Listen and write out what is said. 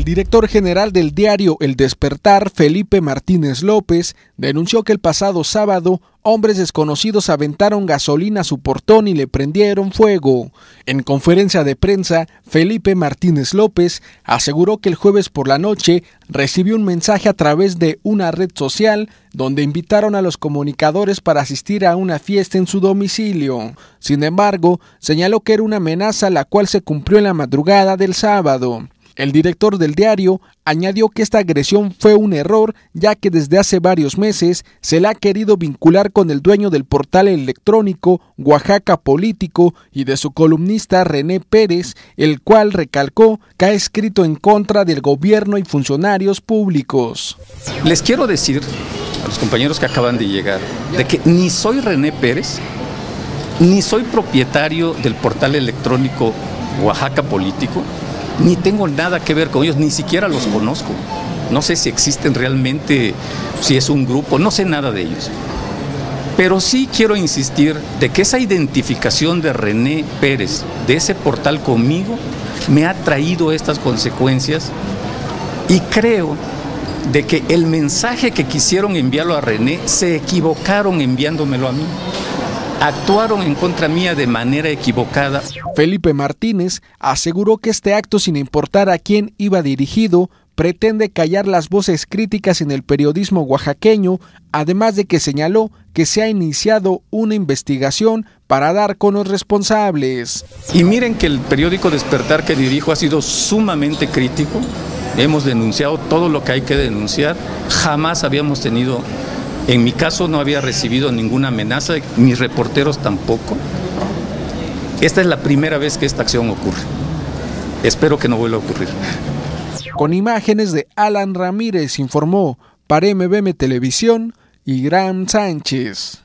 El director general del diario El Despertar, Felipe Martínez López, denunció que el pasado sábado hombres desconocidos aventaron gasolina a su portón y le prendieron fuego. En conferencia de prensa, Felipe Martínez López aseguró que el jueves por la noche recibió un mensaje a través de una red social donde invitaron a los comunicadores para asistir a una fiesta en su domicilio. Sin embargo, señaló que era una amenaza la cual se cumplió en la madrugada del sábado. El director del diario añadió que esta agresión fue un error ya que desde hace varios meses se le ha querido vincular con el dueño del portal electrónico Oaxaca Político y de su columnista René Pérez, el cual recalcó que ha escrito en contra del gobierno y funcionarios públicos. Les quiero decir a los compañeros que acaban de llegar de que ni soy René Pérez, ni soy propietario del portal electrónico Oaxaca Político, ni tengo nada que ver con ellos, ni siquiera los conozco. No sé si existen realmente, si es un grupo, no sé nada de ellos. Pero sí quiero insistir de que esa identificación de René Pérez, de ese portal conmigo, me ha traído estas consecuencias y creo de que el mensaje que quisieron enviarlo a René se equivocaron enviándomelo a mí actuaron en contra mía de manera equivocada. Felipe Martínez aseguró que este acto, sin importar a quién iba dirigido, pretende callar las voces críticas en el periodismo oaxaqueño, además de que señaló que se ha iniciado una investigación para dar con los responsables. Y miren que el periódico Despertar que dirijo ha sido sumamente crítico. Hemos denunciado todo lo que hay que denunciar. Jamás habíamos tenido en mi caso no había recibido ninguna amenaza, mis reporteros tampoco. Esta es la primera vez que esta acción ocurre. Espero que no vuelva a ocurrir. Con imágenes de Alan Ramírez informó para MBM Televisión y Gran Sánchez.